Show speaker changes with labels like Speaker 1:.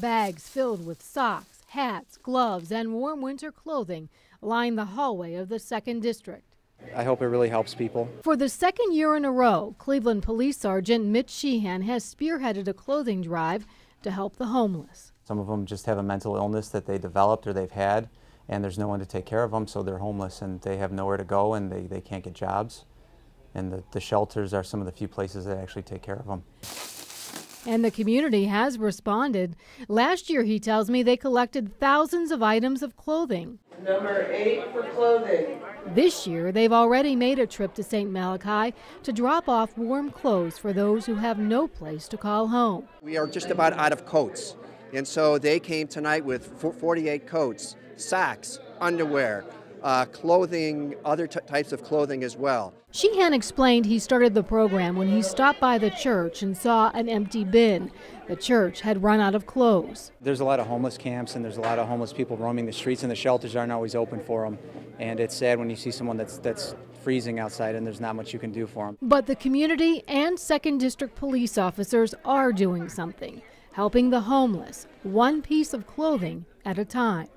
Speaker 1: Bags filled with socks, hats, gloves, and warm winter clothing line the hallway of the 2nd District.
Speaker 2: I hope it really helps people.
Speaker 1: For the second year in a row, Cleveland Police Sergeant Mitch Sheehan has spearheaded a clothing drive to help the homeless.
Speaker 2: Some of them just have a mental illness that they developed or they've had, and there's no one to take care of them, so they're homeless and they have nowhere to go and they, they can't get jobs. And the, the shelters are some of the few places that actually take care of them.
Speaker 1: And the community has responded. Last year, he tells me, they collected thousands of items of clothing.
Speaker 3: Number eight for clothing.
Speaker 1: This year, they've already made a trip to St. Malachi to drop off warm clothes for those who have no place to call home.
Speaker 4: We are just about out of coats, and so they came tonight with 48 coats, socks, underwear, uh, clothing, other t- types of clothing as well.
Speaker 1: Sheehan explained he started the program when he stopped by the church and saw an empty bin. The church had run out of clothes.
Speaker 2: There's a lot of homeless camps and there's a lot of homeless people roaming the streets, and the shelters aren't always open for them. And it's sad when you see someone that's that's freezing outside and there's not much you can do for them.
Speaker 1: But the community and 2nd District police officers are doing something, helping the homeless, one piece of clothing at a time.